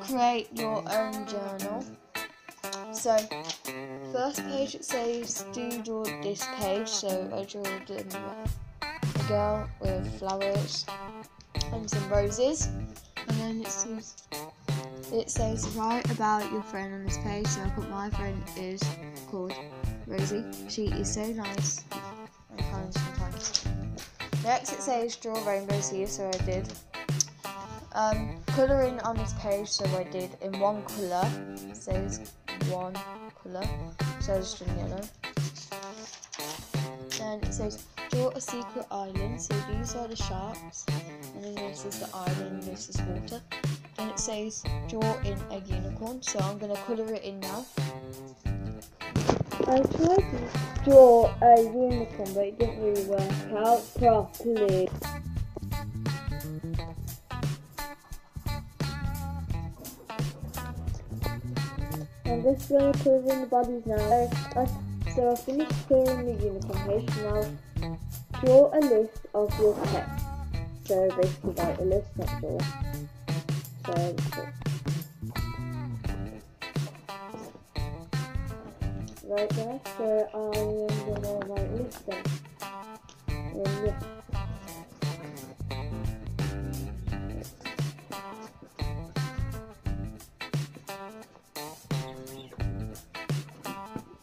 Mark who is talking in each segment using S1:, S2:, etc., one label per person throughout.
S1: create your own journal. So first page it says do draw this page. So I drew a girl with flowers and some roses, and then it says it says write about your friend on this page. So I put my friend is called Rosie. She is so nice. Next it says draw rainbows here, so I did. Um, colouring on this page, so I did in one colour. Says one colour, so just in yellow. Then it says draw a secret island. So these are the sharks, and then this is the island. This is water. Then it says draw in a unicorn. So I'm gonna colour it in now.
S2: I tried to draw a unicorn, but it didn't really work out properly. Just going to colour in the bodies now. I, so I finished coloring the unicorn page. Now draw a list of your pets. So basically write a list, not draw. So right there. So I am gonna write list then. And yeah.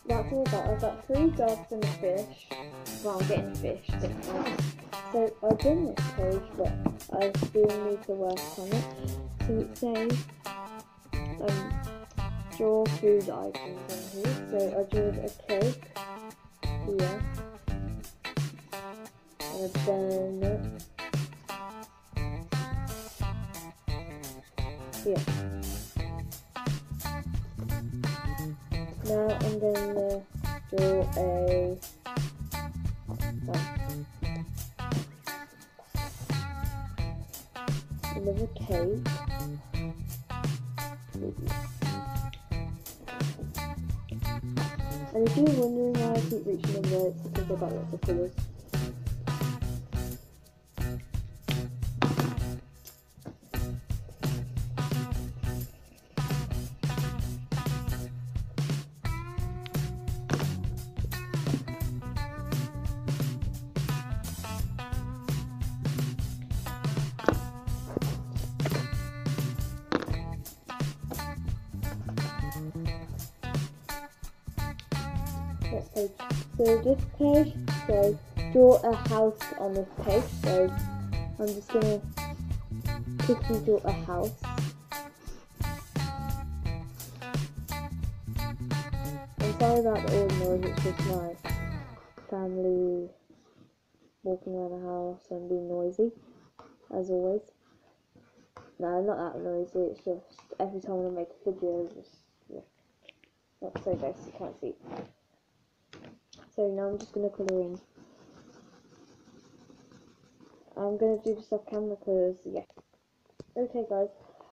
S2: That's all I got. I've got three dogs and a fish. Well, I'm getting fish time. So I've done this page, but I still need to work on it. So it says, um, draw food items on here. So I drew a cake here. And a donut. Here. Now I'm going to draw a oh, another cake. And if you're wondering why I keep reaching there, it's because I've got lots of colours. Page. So this page says draw a house on this page. So I'm just gonna quickly draw a house. I'm sorry about the old noise, it's just my family walking around the house and being noisy, as always. No, not that noisy, it's just every time I make a video, it's just, yeah. Not so best, you can't see. So now I'm just going to colour in. I'm going to do this off camera because, yeah. Okay guys,